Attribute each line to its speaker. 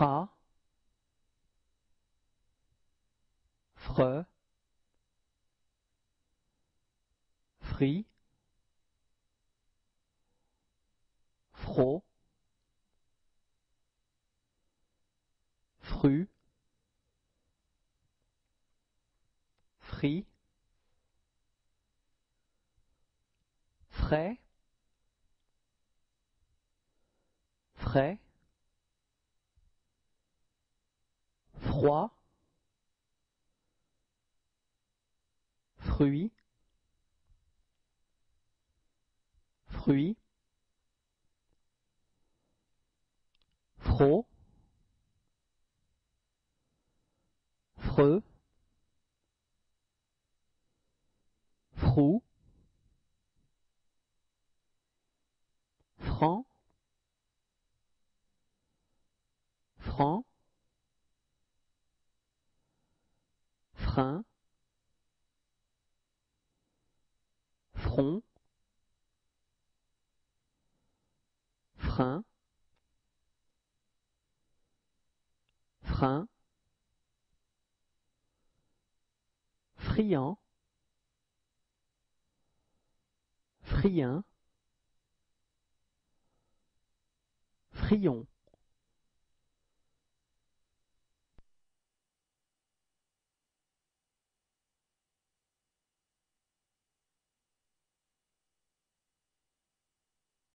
Speaker 1: fra, freux, fri, fro, fru, fri, frais, frais, froid, fruit, fruit, fro, freux, frou, franc, franc, frein, front, frein, frein, friand, friand, frion